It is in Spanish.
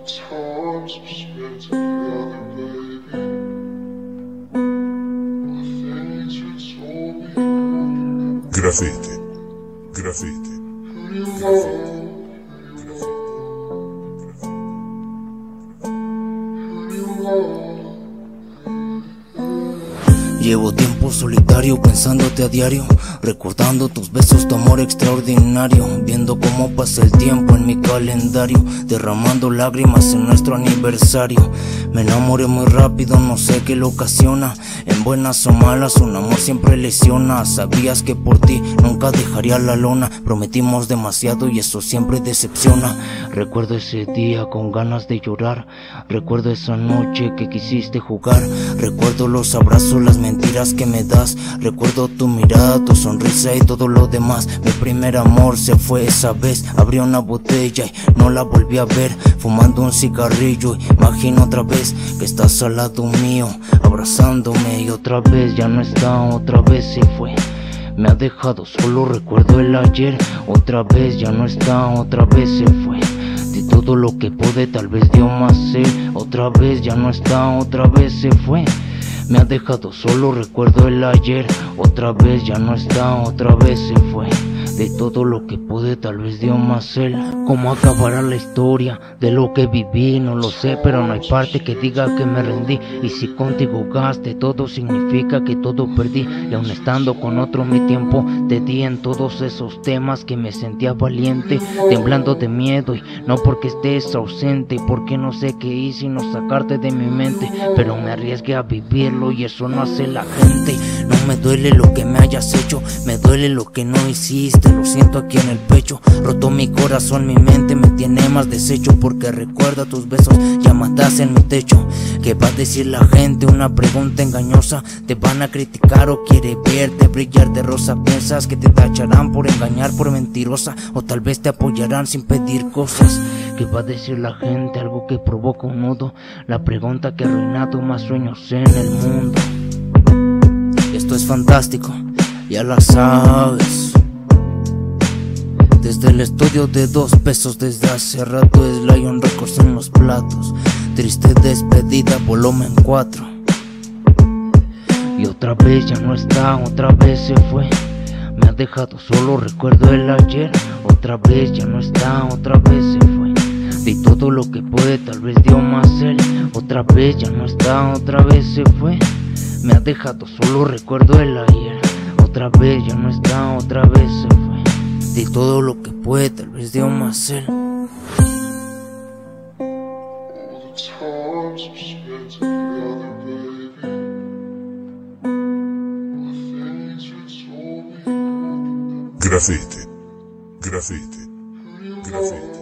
Grafite. Grafite. Grafite. Grafite. Grafite. Llevo tiempo solitario pensándote a diario, recordando tus besos, tu amor extraordinario, viendo cómo pasa el tiempo en mi calendario, derramando lágrimas en nuestro aniversario. Me enamoré muy rápido, no sé qué lo ocasiona, en buenas o malas un amor siempre lesiona. Sabías que por ti nunca dejaría la lona, prometimos demasiado y eso siempre decepciona. Recuerdo ese día con ganas de llorar, recuerdo esa noche que quisiste jugar, recuerdo los abrazos, las mentiras que me das, recuerdo tu mirada, tu sonrisa y todo lo demás. Mi primer amor se fue esa vez, abrí una botella y no la volví a ver, fumando un cigarrillo. Imagino otra vez que estás al lado mío, abrazándome y otra vez ya no está, otra vez se fue. Me ha dejado solo, recuerdo el ayer, otra vez ya no está, otra vez se fue. De todo lo que pude, tal vez dio más él, otra vez ya no está, otra vez se fue. Me ha dejado solo, recuerdo el ayer, otra vez ya no está, otra vez se fue. De todo lo que pude, tal vez dio más él. ¿Cómo acabará la historia de lo que viví? No lo sé, pero no hay parte que diga que me rendí. Y si contigo gaste, todo significa que todo perdí. Y aun estando con otro, mi tiempo te di en todos esos temas que me sentía valiente, temblando de miedo. Y no porque estés ausente, porque no sé qué hice, sino sacarte de mi mente. Pero me arriesgué a vivirlo y eso no hace la gente. No me duele lo que me hayas hecho, me duele lo que no hiciste. Lo siento aquí en el pecho, roto mi corazón, mi mente me tiene más deshecho porque recuerda tus besos, ya mataste en mi techo. ¿Qué va a decir la gente? Una pregunta engañosa. ¿Te van a criticar o quiere verte brillar de rosa? ¿Piensas que te tacharán por engañar, por mentirosa? O tal vez te apoyarán sin pedir cosas. ¿Qué va a decir la gente? Algo que provoca un nudo. La pregunta que ha arruinado más sueños en el mundo. Es fantástico, ya la sabes. Desde el estudio de dos pesos, desde hace rato es Lion Records en los platos. Triste despedida, volumen 4. Y otra vez ya no está, otra vez se fue. Me ha dejado solo, recuerdo el ayer. Otra vez ya no está, otra vez se fue. Di todo lo que puede, tal vez dio más él. Otra vez ya no está, otra vez se fue. Me ha dejado solo, recuerdo el ayer. Otra vez ya no está, otra vez se fue. Di todo lo que puede, tal vez dio más él. Graffiti. Graffiti. Graffiti.